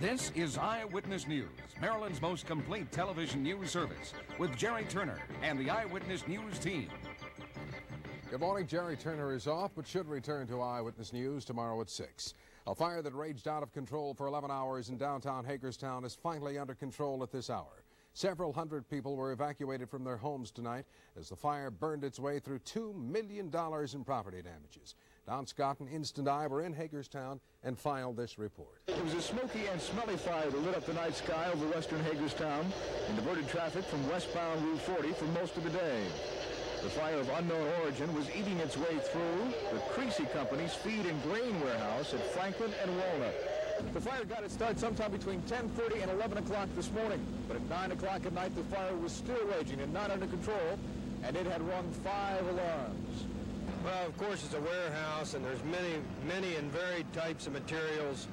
This is Eyewitness News, Maryland's most complete television news service, with Jerry Turner and the Eyewitness News team. Good morning. Jerry Turner is off, but should return to Eyewitness News tomorrow at 6. A fire that raged out of control for 11 hours in downtown Hagerstown is finally under control at this hour. Several hundred people were evacuated from their homes tonight as the fire burned its way through $2 million in property damages. Don Scott and Instant Eye were in Hagerstown and filed this report. It was a smoky and smelly fire that lit up the night sky over western Hagerstown and diverted traffic from westbound Route 40 for most of the day. The fire of unknown origin was eating its way through the Creasy Company's feed and grain warehouse at Franklin and Walnut. The fire got its start sometime between 10.30 and 11 o'clock this morning, but at 9 o'clock at night the fire was still raging and not under control, and it had rung five alarms. Well, of course, it's a warehouse, and there's many, many and varied types of materials.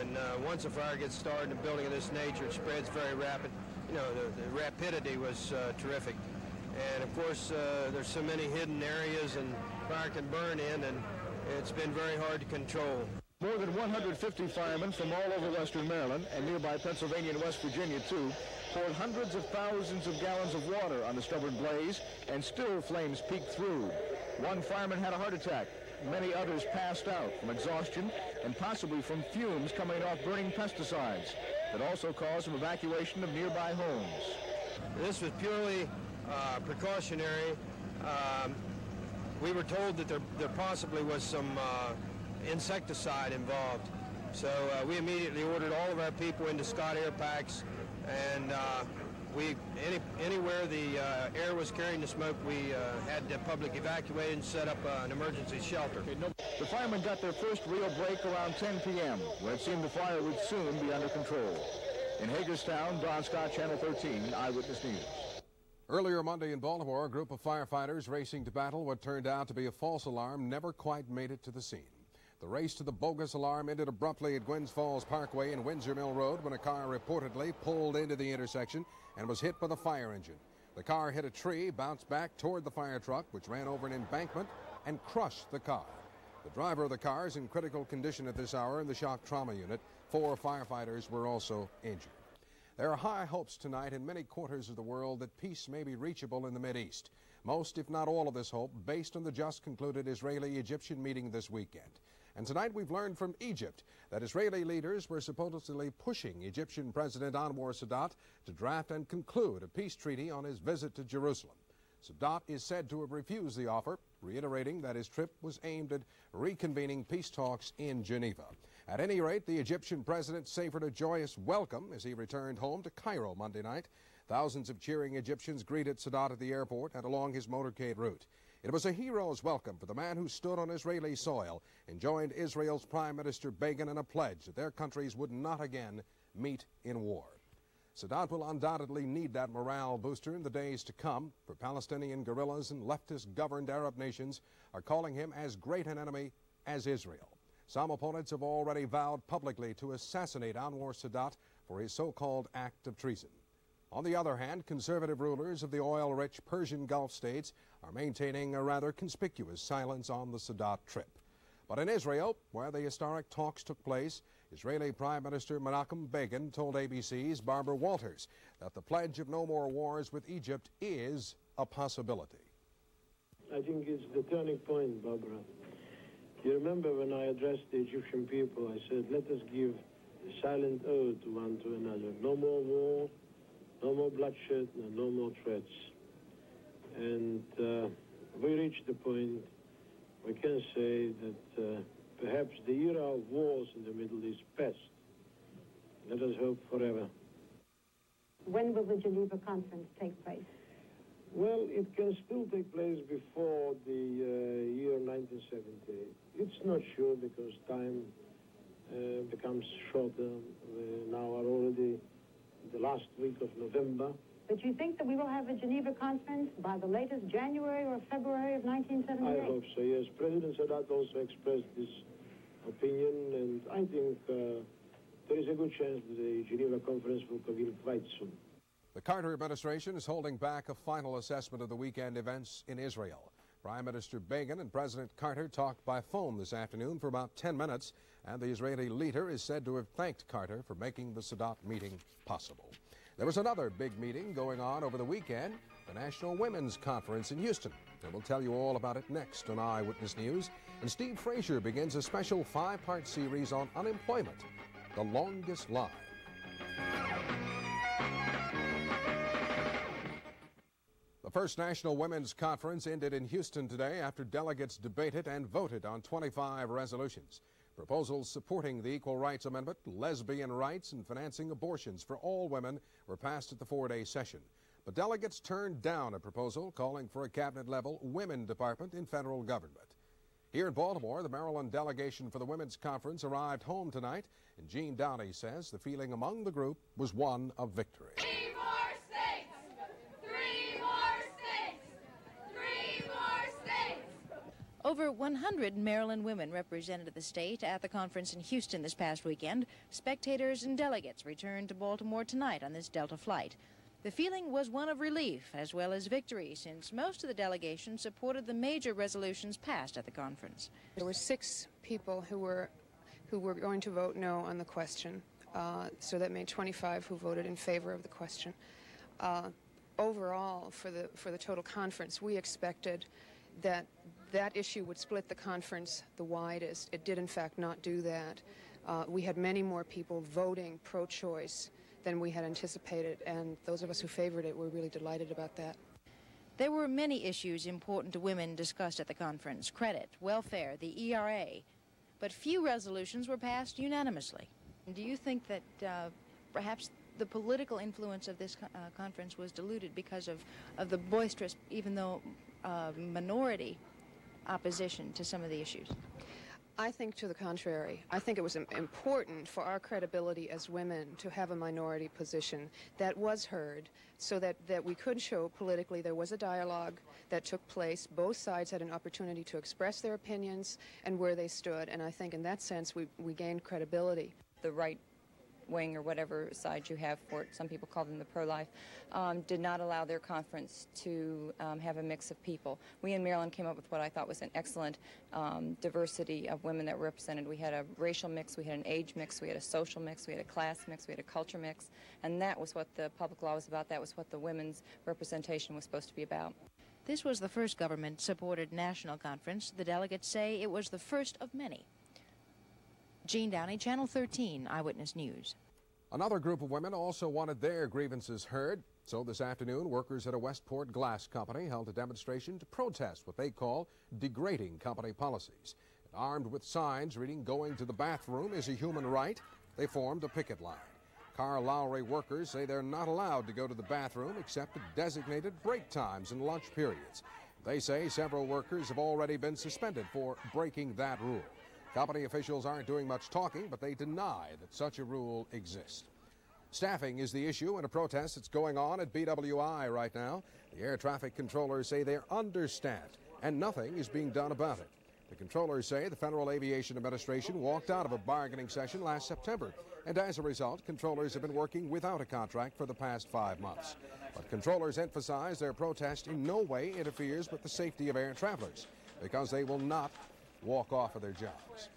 And uh, once a fire gets started in a building of this nature, it spreads very rapid. You know, the, the rapidity was uh, terrific. And of course, uh, there's so many hidden areas and fire can burn in, and it's been very hard to control. More than 150 firemen from all over western Maryland and nearby Pennsylvania and West Virginia, too, poured hundreds of thousands of gallons of water on the stubborn blaze, and still flames peeked through. One fireman had a heart attack. Many others passed out from exhaustion and possibly from fumes coming off burning pesticides that also caused some evacuation of nearby homes. This was purely uh, precautionary. Um, we were told that there, there possibly was some uh, insecticide involved. So uh, we immediately ordered all of our people into Scott Air Packs and uh, we any, anywhere the uh, air was carrying the smoke, we uh, had the public evacuated and set up uh, an emergency shelter. Okay, no, the firemen got their first real break around 10 p.m., where it seemed the fire would soon be under control. In Hagerstown, Don Scott, Channel 13, Eyewitness News. Earlier Monday in Baltimore, a group of firefighters racing to battle what turned out to be a false alarm never quite made it to the scene. The race to the bogus alarm ended abruptly at Gwynns Falls Parkway and Windsor Mill Road when a car reportedly pulled into the intersection and was hit by the fire engine. The car hit a tree, bounced back toward the fire truck, which ran over an embankment and crushed the car. The driver of the car is in critical condition at this hour in the shock trauma unit. Four firefighters were also injured. There are high hopes tonight in many quarters of the world that peace may be reachable in the Mideast. Most, if not all, of this hope based on the just concluded Israeli Egyptian meeting this weekend. And tonight we've learned from Egypt that Israeli leaders were supposedly pushing Egyptian President Anwar Sadat to draft and conclude a peace treaty on his visit to Jerusalem. Sadat is said to have refused the offer, reiterating that his trip was aimed at reconvening peace talks in Geneva. At any rate, the Egyptian president savored a joyous welcome as he returned home to Cairo Monday night. Thousands of cheering Egyptians greeted Sadat at the airport and along his motorcade route. It was a hero's welcome for the man who stood on Israeli soil and joined Israel's Prime Minister Begin in a pledge that their countries would not again meet in war. Sadat will undoubtedly need that morale booster in the days to come, for Palestinian guerrillas and leftist governed Arab nations are calling him as great an enemy as Israel. Some opponents have already vowed publicly to assassinate Anwar Sadat for his so called act of treason. On the other hand, conservative rulers of the oil rich Persian Gulf states are maintaining a rather conspicuous silence on the Sadat trip. But in Israel, where the historic talks took place, Israeli Prime Minister Menachem Begin told ABC's Barbara Walters that the pledge of no more wars with Egypt is a possibility. I think it's the turning point, Barbara. You remember when I addressed the Egyptian people, I said, let us give a silent ode one to another. No more war, no more bloodshed and no more threats. And uh, we reached the point we can say that uh, perhaps the era of wars in the Middle East passed. Let us hope forever. When will the Geneva conference take place? Well, it can still take place before the uh, year 1970. It's not sure because time uh, becomes shorter. We now are already the last week of November. But you think that we will have a Geneva conference by the latest January or February of 1978? I hope so, yes. President Sadat also expressed this opinion, and I think uh, there is a good chance that the Geneva conference will convene quite soon. The Carter administration is holding back a final assessment of the weekend events in Israel. Prime Minister Begin and President Carter talked by phone this afternoon for about 10 minutes, and the Israeli leader is said to have thanked Carter for making the Sadat meeting possible. There was another big meeting going on over the weekend, the National Women's Conference in Houston. And we'll tell you all about it next on Eyewitness News. And Steve Frazier begins a special five part series on unemployment, the longest line. First National Women's Conference ended in Houston today after delegates debated and voted on 25 resolutions. Proposals supporting the Equal Rights Amendment, lesbian rights, and financing abortions for all women were passed at the four day session. But delegates turned down a proposal calling for a cabinet level women department in federal government. Here in Baltimore, the Maryland delegation for the Women's Conference arrived home tonight, and Gene Downey says the feeling among the group was one of victory. Over 100 Maryland women represented the state at the conference in Houston this past weekend. Spectators and delegates returned to Baltimore tonight on this Delta flight. The feeling was one of relief as well as victory, since most of the delegation supported the major resolutions passed at the conference. There were six people who were who were going to vote no on the question, uh, so that made 25 who voted in favor of the question. Uh, overall, for the for the total conference, we expected that that issue would split the conference the widest. It did, in fact, not do that. Uh, we had many more people voting pro-choice than we had anticipated, and those of us who favored it were really delighted about that. There were many issues important to women discussed at the conference credit, welfare, the ERA, but few resolutions were passed unanimously. Do you think that uh, perhaps the political influence of this uh, conference was diluted because of, of the boisterous, even though uh, minority opposition to some of the issues? I think to the contrary. I think it was important for our credibility as women to have a minority position that was heard so that, that we could show politically there was a dialogue that took place. Both sides had an opportunity to express their opinions and where they stood. And I think in that sense we, we gained credibility. The right wing or whatever side you have for it, some people call them the pro-life, um, did not allow their conference to um, have a mix of people. We in Maryland came up with what I thought was an excellent um, diversity of women that were represented. We had a racial mix, we had an age mix, we had a social mix, we had a class mix, we had a culture mix, and that was what the public law was about. That was what the women's representation was supposed to be about. This was the first government-supported national conference. The delegates say it was the first of many. Gene Downey, Channel 13, Eyewitness News. Another group of women also wanted their grievances heard. So this afternoon, workers at a Westport glass company held a demonstration to protest what they call degrading company policies. armed with signs reading going to the bathroom is a human right, they formed a picket line. Carr-Lowrey workers say they're not allowed to go to the bathroom except at designated break times and lunch periods. They say several workers have already been suspended for breaking that rule. Company officials aren't doing much talking, but they deny that such a rule exists. Staffing is the issue in a protest that's going on at BWI right now. The air traffic controllers say they're understaffed and nothing is being done about it. The controllers say the Federal Aviation Administration walked out of a bargaining session last September, and as a result, controllers have been working without a contract for the past five months. But controllers emphasize their protest in no way interferes with the safety of air travelers because they will not walk off of their jobs.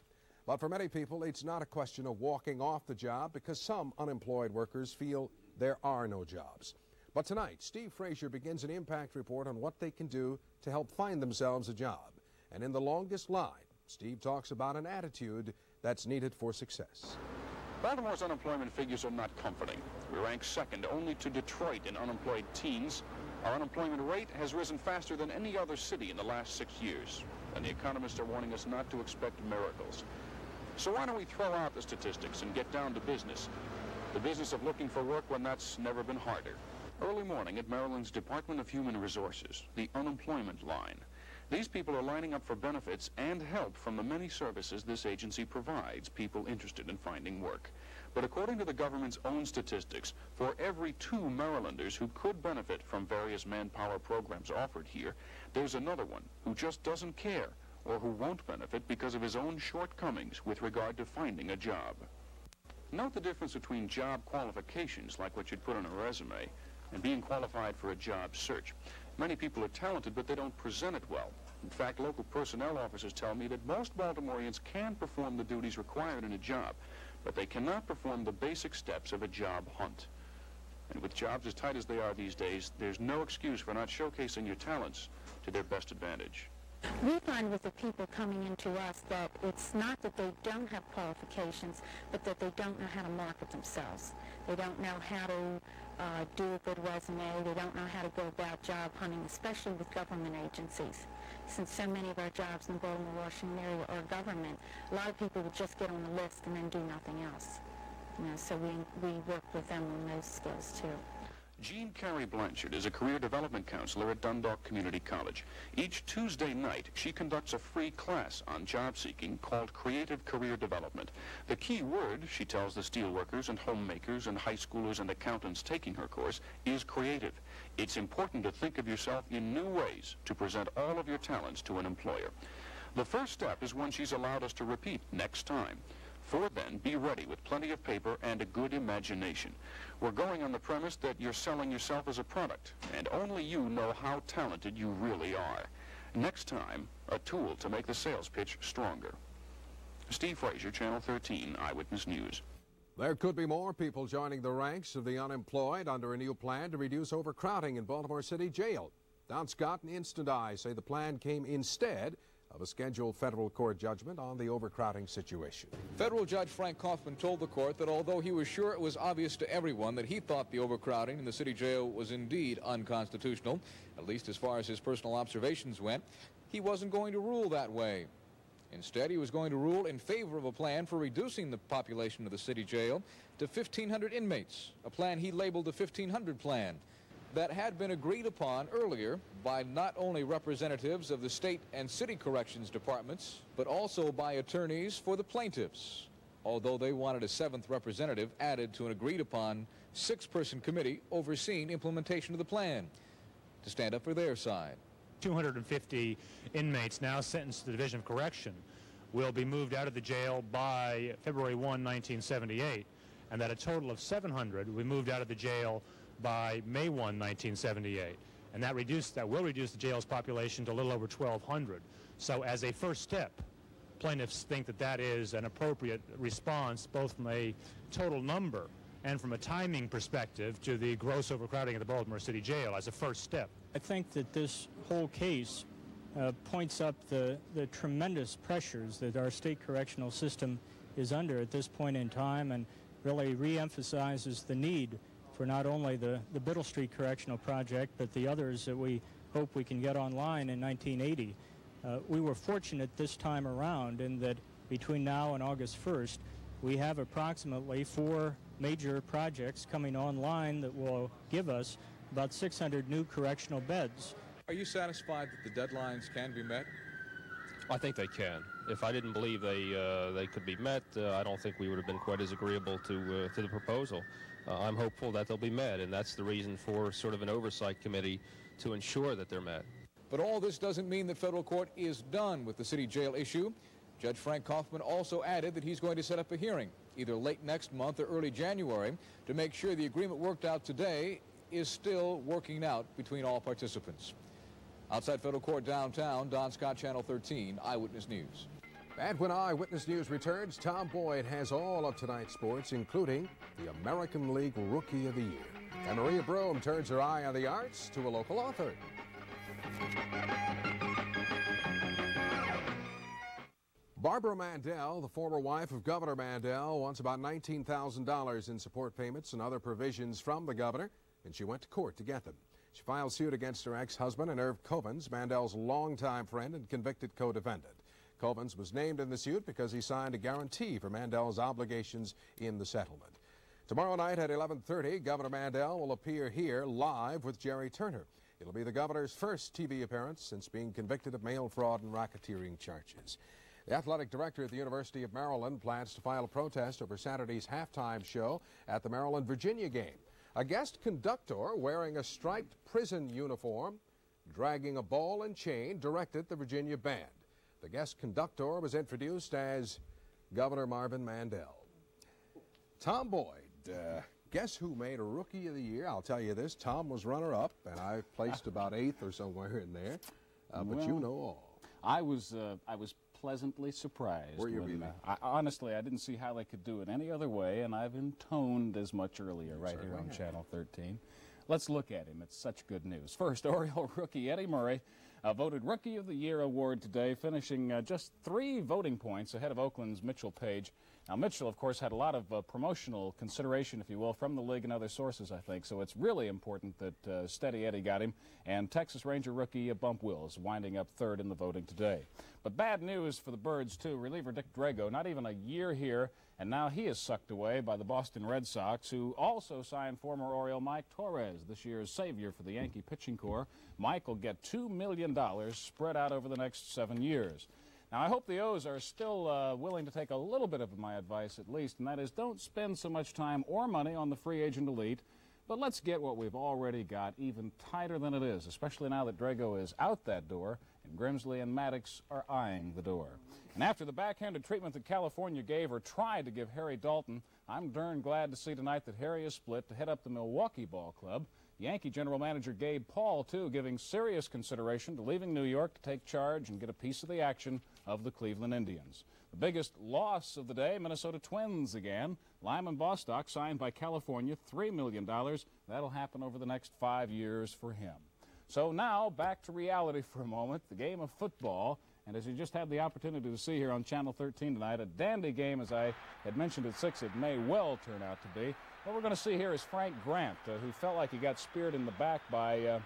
But for many people, it's not a question of walking off the job because some unemployed workers feel there are no jobs. But tonight, Steve Frazier begins an impact report on what they can do to help find themselves a job. And in the longest line, Steve talks about an attitude that's needed for success. Baltimore's unemployment figures are not comforting. We rank second only to Detroit in unemployed teens. Our unemployment rate has risen faster than any other city in the last six years and the economists are warning us not to expect miracles. So why don't we throw out the statistics and get down to business? The business of looking for work when that's never been harder. Early morning at Maryland's Department of Human Resources, the unemployment line. These people are lining up for benefits and help from the many services this agency provides people interested in finding work. But according to the government's own statistics, for every two Marylanders who could benefit from various manpower programs offered here, there's another one who just doesn't care or who won't benefit because of his own shortcomings with regard to finding a job. Note the difference between job qualifications, like what you'd put on a resume, and being qualified for a job search. Many people are talented, but they don't present it well. In fact, local personnel officers tell me that most Baltimoreans can perform the duties required in a job, but they cannot perform the basic steps of a job hunt. And with jobs as tight as they are these days, there's no excuse for not showcasing your talents to their best advantage. We find with the people coming into us that it's not that they don't have qualifications, but that they don't know how to market themselves. They don't know how to uh, do a good resume. They don't know how to go about job hunting, especially with government agencies. Since so many of our jobs in the Baltimore-Washington area are government, a lot of people will just get on the list and then do nothing else. You know, so we, we work with them on those skills too. Jean Carey Blanchard is a career development counselor at Dundalk Community College. Each Tuesday night, she conducts a free class on job seeking called Creative Career Development. The key word, she tells the steelworkers and homemakers and high schoolers and accountants taking her course, is creative. It's important to think of yourself in new ways to present all of your talents to an employer. The first step is one she's allowed us to repeat next time. For then, be ready with plenty of paper and a good imagination. We're going on the premise that you're selling yourself as a product, and only you know how talented you really are. Next time, a tool to make the sales pitch stronger. Steve Frazier, Channel 13, Eyewitness News. There could be more people joining the ranks of the unemployed under a new plan to reduce overcrowding in Baltimore City Jail. Don Scott and Instant Eye say the plan came instead of a scheduled federal court judgment on the overcrowding situation. Federal Judge Frank Kaufman told the court that although he was sure it was obvious to everyone that he thought the overcrowding in the city jail was indeed unconstitutional, at least as far as his personal observations went, he wasn't going to rule that way. Instead, he was going to rule in favor of a plan for reducing the population of the city jail to 1,500 inmates, a plan he labeled the 1,500 plan that had been agreed upon earlier by not only representatives of the state and city corrections departments, but also by attorneys for the plaintiffs, although they wanted a seventh representative added to an agreed upon six-person committee overseeing implementation of the plan to stand up for their side. 250 inmates now sentenced to the Division of Correction will be moved out of the jail by February 1, 1978, and that a total of 700 will be moved out of the jail by May 1, 1978. And that, reduced, that will reduce the jail's population to a little over 1,200. So as a first step, plaintiffs think that that is an appropriate response both from a total number and from a timing perspective to the gross overcrowding of the Baltimore City Jail as a first step. I think that this whole case uh, points up the, the tremendous pressures that our state correctional system is under at this point in time and really reemphasizes the need for not only the, the Biddle Street Correctional Project, but the others that we hope we can get online in 1980. Uh, we were fortunate this time around in that between now and August 1st, we have approximately four major projects coming online that will give us about 600 new correctional beds. Are you satisfied that the deadlines can be met? I think they can. If I didn't believe they uh, they could be met, uh, I don't think we would have been quite as agreeable to uh, to the proposal uh, I'm hopeful that they'll be met, and that's the reason for sort of an oversight committee to ensure that they're met. But all this doesn't mean the federal court is done with the city jail issue. Judge Frank Kaufman also added that he's going to set up a hearing, either late next month or early January, to make sure the agreement worked out today is still working out between all participants. Outside federal court downtown, Don Scott, Channel 13, Eyewitness News. And when Eyewitness News returns, Tom Boyd has all of tonight's sports, including the American League Rookie of the Year. And Maria Broom turns her eye on the arts to a local author. Barbara Mandel, the former wife of Governor Mandel, wants about $19,000 in support payments and other provisions from the governor, and she went to court to get them. She filed suit against her ex-husband and Irv Kovens, Mandel's longtime friend and convicted co-defendant. Kovens was named in the suit because he signed a guarantee for Mandel's obligations in the settlement. Tomorrow night at 11:30, Governor Mandel will appear here live with Jerry Turner. It'll be the governor's first TV appearance since being convicted of mail fraud and racketeering charges. The athletic director at the University of Maryland plans to file a protest over Saturday's halftime show at the Maryland-Virginia game. A guest conductor wearing a striped prison uniform, dragging a ball and chain, directed the Virginia band. The guest conductor was introduced as Governor Marvin Mandel. Tom Boyd, uh, guess who made a Rookie of the Year? I'll tell you this, Tom was runner-up, and I placed about eighth or somewhere in there, uh, but well, you know all. I was uh, I was pleasantly surprised. Were you when, really? uh, I, honestly, I didn't see how they could do it any other way, and I've intoned as much earlier right here on have. Channel 13. Let's look at him. It's such good news. First, Oriole rookie Eddie Murray uh, voted Rookie of the Year award today, finishing uh, just three voting points ahead of Oakland's Mitchell Page. Now, Mitchell, of course, had a lot of uh, promotional consideration, if you will, from the league and other sources, I think. So it's really important that uh, Steady Eddie got him. And Texas Ranger rookie uh, Bump Wills winding up third in the voting today. But bad news for the Birds, too. Reliever Dick Drago, not even a year here, and now he is sucked away by the Boston Red Sox, who also signed former Oriole Mike Torrez, this year's savior for the Yankee pitching corps. Mike will get $2 million spread out over the next seven years. Now, I hope the O's are still uh, willing to take a little bit of my advice at least, and that is don't spend so much time or money on the free agent elite, but let's get what we've already got even tighter than it is, especially now that Drago is out that door and Grimsley and Maddox are eyeing the door. And after the backhanded treatment that California gave or tried to give Harry Dalton, I'm darn glad to see tonight that Harry is split to head up the Milwaukee Ball Club. Yankee general manager Gabe Paul, too, giving serious consideration to leaving New York to take charge and get a piece of the action of the Cleveland Indians. The biggest loss of the day, Minnesota Twins again. Lyman Bostock signed by California, $3 million. That'll happen over the next five years for him. So now back to reality for a moment, the game of football. And as you just had the opportunity to see here on Channel 13 tonight, a dandy game, as I had mentioned at 6, it may well turn out to be. What we're going to see here is Frank Grant, uh, who felt like he got speared in the back by uh,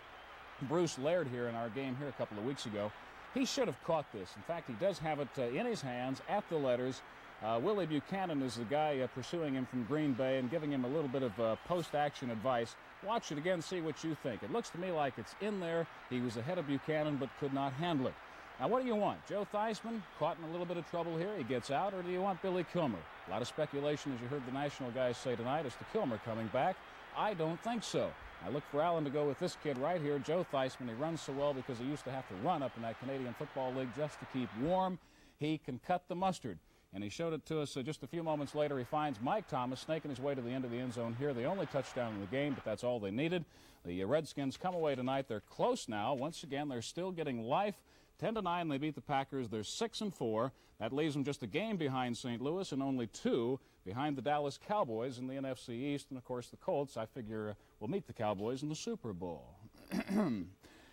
Bruce Laird here in our game here a couple of weeks ago. He should have caught this. In fact, he does have it uh, in his hands at the letters. Uh, Willie Buchanan is the guy uh, pursuing him from Green Bay and giving him a little bit of uh, post-action advice. Watch it again, see what you think. It looks to me like it's in there. He was ahead of Buchanan but could not handle it. Now, what do you want? Joe Theismann caught in a little bit of trouble here. He gets out, or do you want Billy Kilmer? A lot of speculation, as you heard the national guys say tonight, as to Kilmer coming back. I don't think so. I look for Allen to go with this kid right here, Joe Theismann. He runs so well because he used to have to run up in that Canadian Football League just to keep warm. He can cut the mustard. And he showed it to us uh, just a few moments later. He finds Mike Thomas snaking his way to the end of the end zone here. The only touchdown in the game, but that's all they needed. The uh, Redskins come away tonight. They're close now. Once again, they're still getting life. 10 to 9, they beat the Packers. They're 6 and 4. That leaves them just a game behind St. Louis and only two behind the Dallas Cowboys in the NFC East. And of course, the Colts, I figure, will meet the Cowboys in the Super Bowl.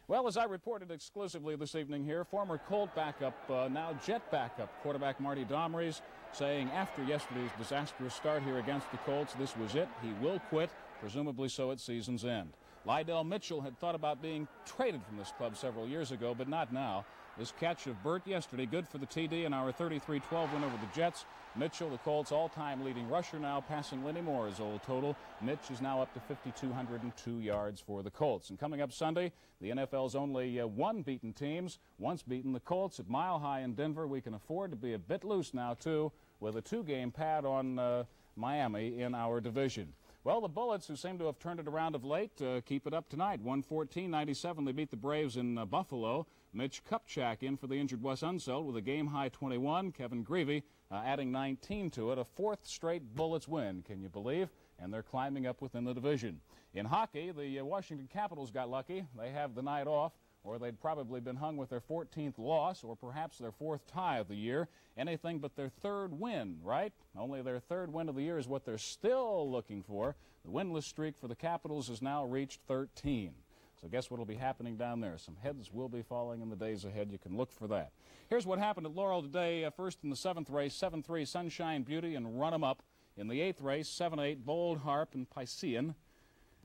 well, as I reported exclusively this evening here, former Colt backup, uh, now Jet backup, quarterback Marty Domres, saying after yesterday's disastrous start here against the Colts, this was it. He will quit, presumably so at season's end. Lydell Mitchell had thought about being traded from this club several years ago, but not now. This catch of Burt yesterday, good for the TD in our 33-12 win over the Jets. Mitchell, the Colts' all-time leading rusher now, passing Lenny Moore's old total. Mitch is now up to 5,202 yards for the Colts. And coming up Sunday, the NFL's only uh, one beaten teams. Once beaten the Colts at Mile High in Denver. We can afford to be a bit loose now, too, with a two-game pad on uh, Miami in our division. Well, the Bullets, who seem to have turned it around of late, uh, keep it up tonight. 114-97, they beat the Braves in uh, Buffalo. Mitch Kupchak in for the injured Wes Unseld with a game-high 21. Kevin Grevey uh, adding 19 to it. A fourth straight Bullets win, can you believe? And they're climbing up within the division. In hockey, the uh, Washington Capitals got lucky. They have the night off or they'd probably been hung with their 14th loss or perhaps their fourth tie of the year. Anything but their third win, right? Only their third win of the year is what they're still looking for. The winless streak for the Capitals has now reached 13. So guess what will be happening down there? Some heads will be falling in the days ahead. You can look for that. Here's what happened at Laurel today. Uh, first in the seventh race, 7-3 Sunshine Beauty and Run 'em Up. In the eighth race, 7-8 Bold Harp and Piscean.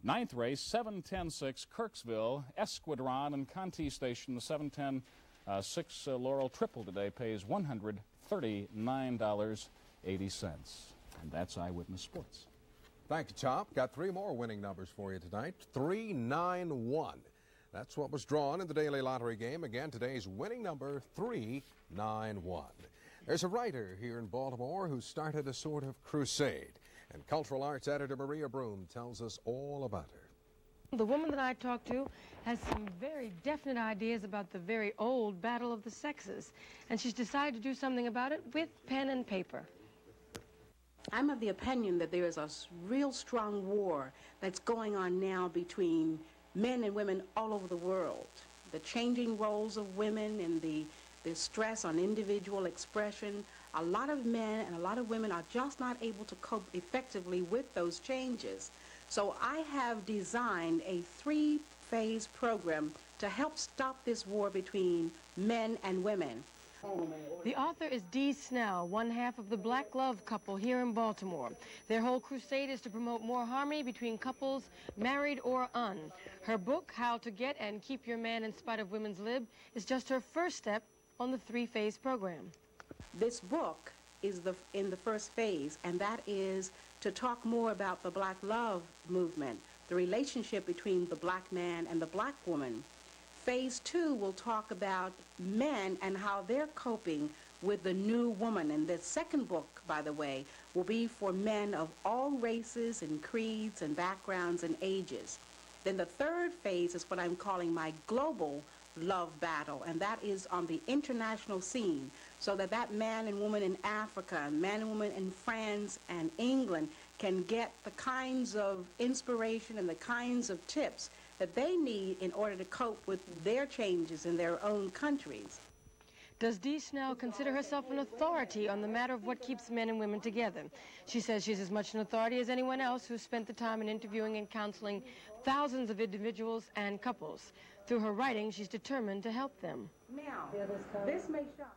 Ninth race, 710-6 Kirksville, Esquadron, and Conti Station. The 710 uh, 6 uh, Laurel Triple today pays $139.80. And that's Eyewitness Sports. Thank you, Chop. Got three more winning numbers for you tonight. 391. That's what was drawn in the daily lottery game. Again, today's winning number 391. There's a writer here in Baltimore who started a sort of crusade. And cultural arts editor Maria Broom tells us all about her. The woman that I talked to has some very definite ideas about the very old battle of the sexes, and she's decided to do something about it with pen and paper. I'm of the opinion that there is a real strong war that's going on now between men and women all over the world. The changing roles of women and the There's stress on individual expression. A lot of men and a lot of women are just not able to cope effectively with those changes. So I have designed a three-phase program to help stop this war between men and women. The author is Dee Snell, one half of the Black Love couple here in Baltimore. Their whole crusade is to promote more harmony between couples, married or un. Her book, How to Get and Keep Your Man in Spite of Women's Lib, is just her first step on the three-phase program. This book is the, in the first phase, and that is to talk more about the Black Love movement, the relationship between the black man and the black woman. Phase two will talk about men and how they're coping with the new woman. And the second book, by the way, will be for men of all races and creeds and backgrounds and ages. Then the third phase is what I'm calling my global love battle, and that is on the international scene, so that that man and woman in Africa, man and woman in France and England can get the kinds of inspiration and the kinds of tips that they need in order to cope with their changes in their own countries. Does Dee Snell consider herself an authority on the matter of what keeps men and women together? She says she's as much an authority as anyone else who's spent the time in interviewing and counseling thousands of individuals and couples. Through her writing, she's determined to help them. Now, this may shock.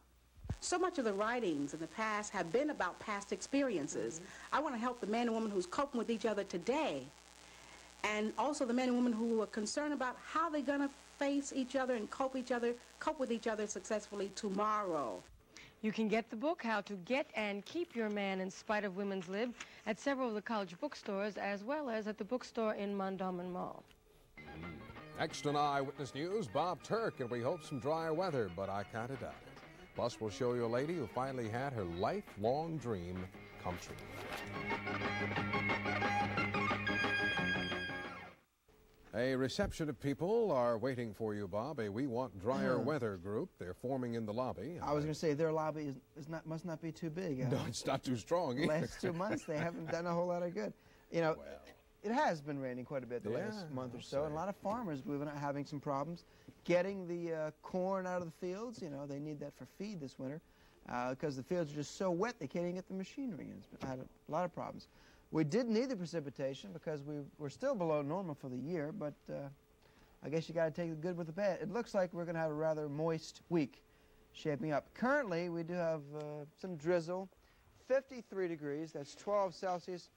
So much of the writings in the past have been about past experiences. Mm -hmm. I want to help the man and woman who's coping with each other today and also the men and women who are concerned about how they're going to face each other and cope each other, cope with each other successfully tomorrow. You can get the book, How to Get and Keep Your Man in Spite of Women's Lib, at several of the college bookstores, as well as at the bookstore in Mondawmin Mall. Next on Eyewitness News, Bob Turk, and we hope some drier weather, but I kind of doubt it. Plus, we'll show you a lady who finally had her lifelong dream come true. A reception of people are waiting for you, Bob. A We Want Drier Weather group. They're forming in the lobby. I was going to say their lobby is, is, not must not be too big. Uh, no, it's not too strong. The last two months they haven't done a whole lot of good. You know, well. It has been raining quite a bit the yeah, last month or so, and a lot of farmers, believe it or not, having some problems getting the uh, corn out of the fields. You know, they need that for feed this winter because uh, the fields are just so wet they can't even get the machinery in. It's had a lot of problems. We did need the precipitation because we were still below normal for the year, but uh, I guess you got to take the good with the bad. It looks like we're going to have a rather moist week shaping up. Currently, we do have uh, some drizzle, 53 degrees, that's 12 Celsius,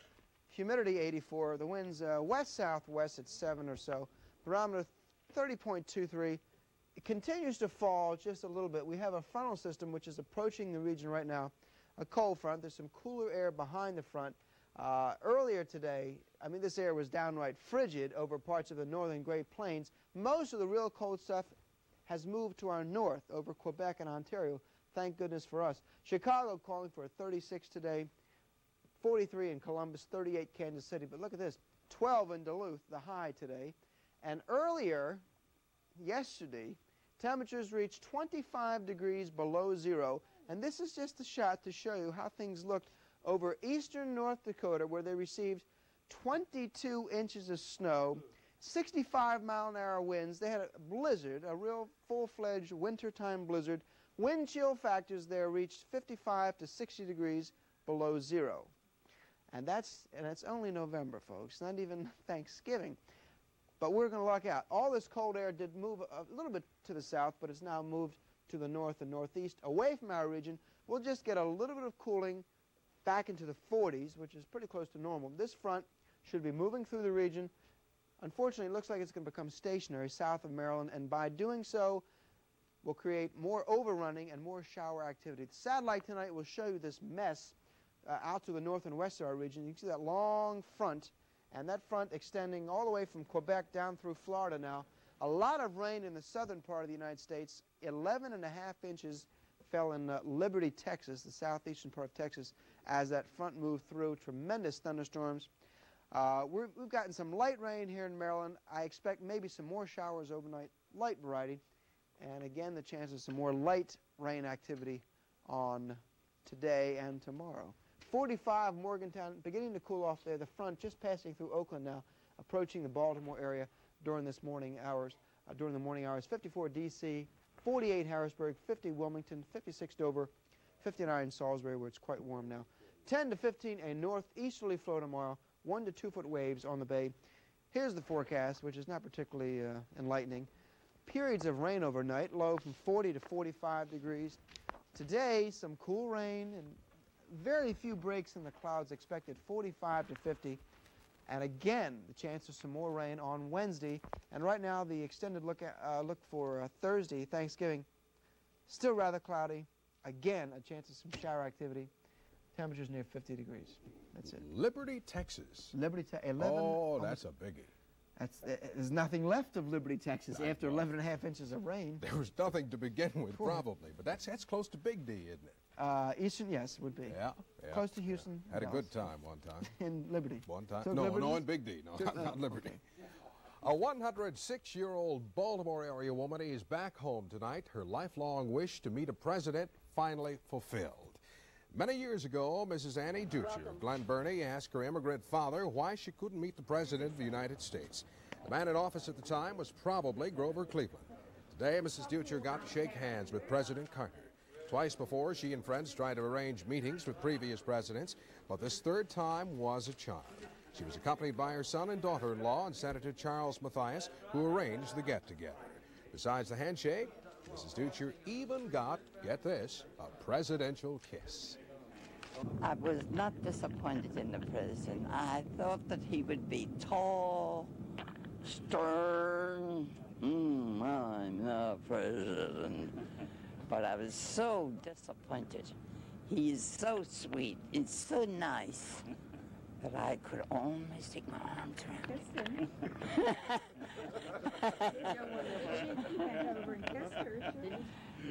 humidity 84, the winds uh, west-southwest at 7 or so, barometer 30.23. It continues to fall just a little bit. We have a frontal system which is approaching the region right now, a cold front. There's some cooler air behind the front. Uh, earlier today, I mean, this air was downright frigid over parts of the northern Great Plains. Most of the real cold stuff has moved to our north over Quebec and Ontario. Thank goodness for us. Chicago calling for a 36 today, 43 in Columbus, 38 Kansas City. But look at this, 12 in Duluth, the high today. And earlier, yesterday, temperatures reached 25 degrees below zero. And this is just a shot to show you how things looked over eastern North Dakota where they received 22 inches of snow, 65 mile an hour winds. They had a blizzard, a real full-fledged wintertime blizzard. Wind chill factors there reached 55 to 60 degrees below zero. And that's, and it's only November, folks, not even Thanksgiving. But we're going to luck out. All this cold air did move a little bit to the south, but it's now moved to the north and northeast, away from our region. We'll just get a little bit of cooling back into the 40s, which is pretty close to normal. This front should be moving through the region. Unfortunately, it looks like it's going to become stationary south of Maryland, and by doing so, will create more overrunning and more shower activity. The satellite tonight will show you this mess uh, out to the north and west of our region. You can see that long front, and that front extending all the way from Quebec down through Florida now. A lot of rain in the southern part of the United States, 11 and a half inches fell in uh, Liberty, Texas, the southeastern part of Texas, as that front moved through. Tremendous thunderstorms. Uh, we have gotten some light rain here in Maryland. I expect maybe some more showers overnight, light variety. And again, the chance of some more light rain activity on today and tomorrow. 45 Morgantown, beginning to cool off there. The front just passing through Oakland now, approaching the Baltimore area during this morning hours, uh, during the morning hours. 54 D.C., 48 Harrisburg, 50 Wilmington, 56 Dover, 59 Salisbury, where it's quite warm now. 10 to 15, a northeasterly flow tomorrow, 1 to 2 foot waves on the bay. Here's the forecast, which is not particularly uh, enlightening. Periods of rain overnight, low from 40 to 45 degrees. Today, some cool rain and very few breaks in the clouds expected, 45 to 50. And again, the chance of some more rain on Wednesday. And right now, the extended look, at, uh, look for uh, Thursday, Thanksgiving, still rather cloudy. Again, a chance of some shower activity. Temperatures near 50 degrees. That's it. Liberty, Texas. Liberty, Texas. 11. Oh, that's a biggie. That's, uh, there's nothing left of Liberty, Texas after 11 and a half inches of rain. There was nothing to begin with, probably. But that's, that's close to Big D, isn't it? Uh, Eastern, yes, would be. Yeah, yeah. Close to Houston. Had a good time one time. in Liberty. One time. Took no, liberties? no, in Big D. No, Took- not, not Liberty. okay. A 106-year-old Baltimore area woman is back home tonight. Her lifelong wish to meet a president finally fulfilled. Many years ago, Mrs. Annie Ducher of Glen Burnie asked her immigrant father why she couldn't meet the President of the United States. The man in office at the time was probably Grover Cleveland. Today, Mrs. Ducher got to shake hands with President Carter. Twice before, she and friends tried to arrange meetings with previous presidents, but this third time was a charm. She was accompanied by her son and daughter-in-law and Senator Charles Mathias, who arranged the get-together. Besides the handshake, Mrs. Ducher even got, get this, a presidential kiss. I was not disappointed in the president. I thought that he would be tall, stern. Mm, I'm the president. But I was so disappointed. He is so sweet. and so nice that I could almost stick my arms around him.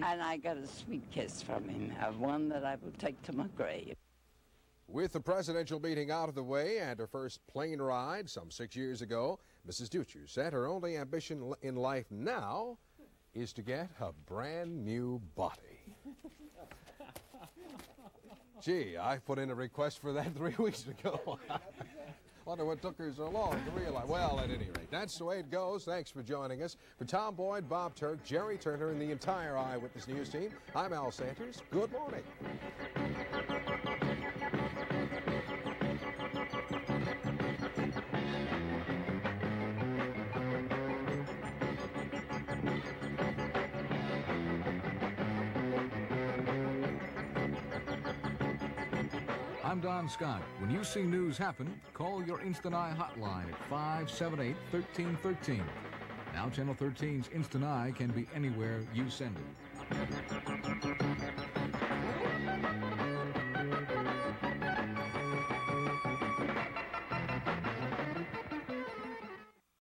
and I got a sweet kiss from him, one that I will take to my grave. With the presidential meeting out of the way and her first plane ride some six years ago, Mrs. Ducher said her only ambition in life now is to get a brand new body. Gee, I put in a request for that three weeks ago. Wonder what took her so long to realize. Well, at any rate, that's the way it goes. Thanks for joining us. For Tom Boyd, Bob Turk, Jerry Turner, and the entire Eyewitness News team, I'm Al Sanders. Good morning. Scott. When you see news happen, call your Instant Eye hotline at 578 1313. Now, Channel 13's Instant Eye can be anywhere you send it.